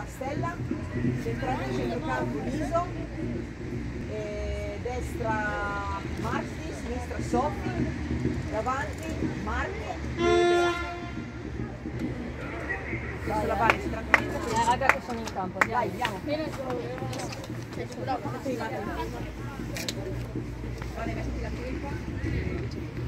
la Stella, centrale centrocampo Liso, e destra Marti, sinistra Soffi, davanti Marti e Bea. Sulla base si tranquillizza Eh, così. raga che sono in campo, Dai, andiamo. andiamo. Vale, mettiti la felpa.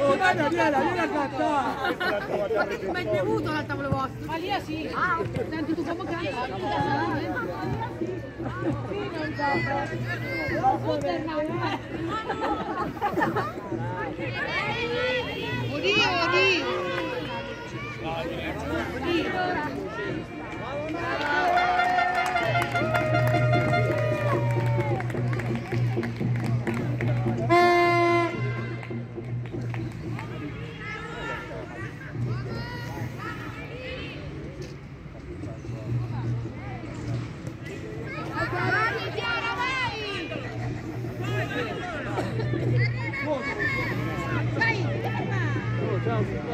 Oh, dai Daniela, vieni a cantare! Ma è bevuto al tavolo vostro? Ma lì sì. Ah, senti tu come Oddio, oddio. Vai, Tchau,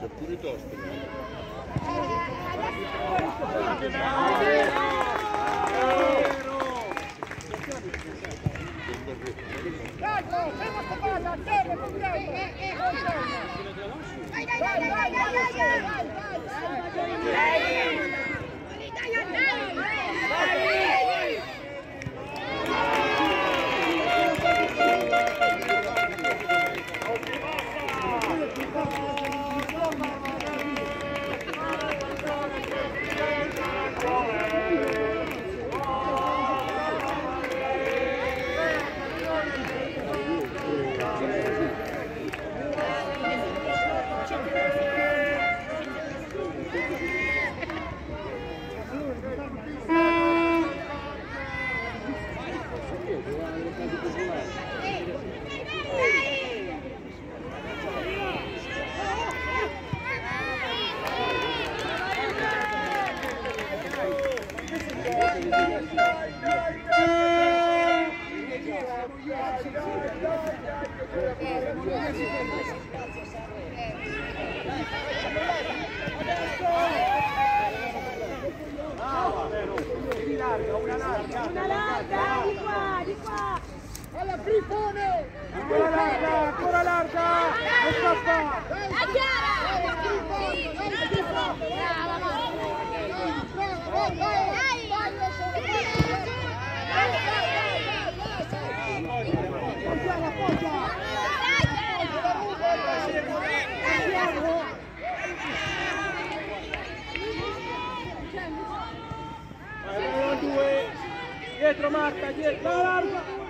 È pure tosto. Carlo, fermo sta palla, fermo, contiamo! Dai, dai, dai, dai, dai, dai, dai! 决定 Una larga, di qua, di qua. Alla Grifone! Ancora larga, ancora larga! Non scappa! È chiara! Brava, brava. Vai, vai, vai! Vai, Vai, Dietro Marta, dietro! La larga!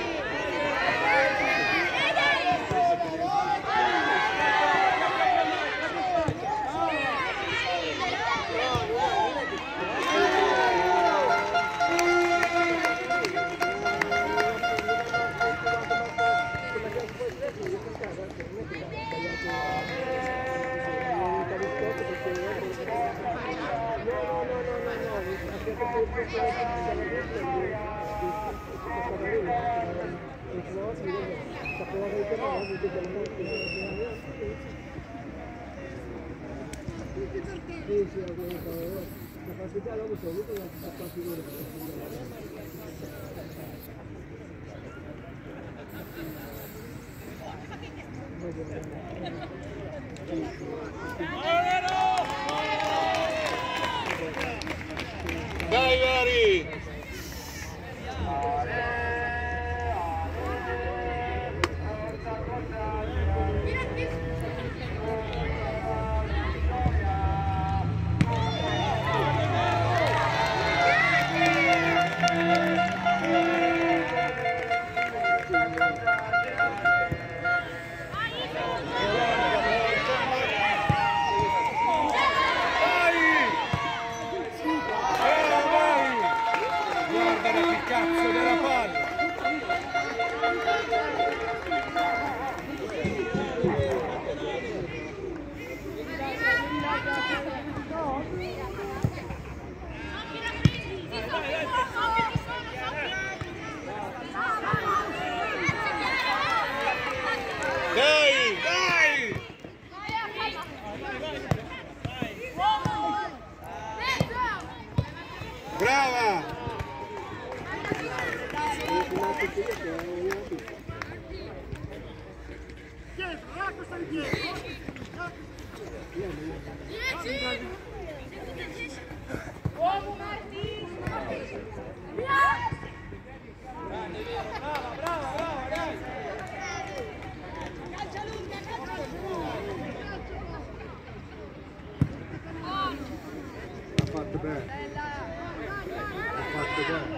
Thank. Brava! Ha the way.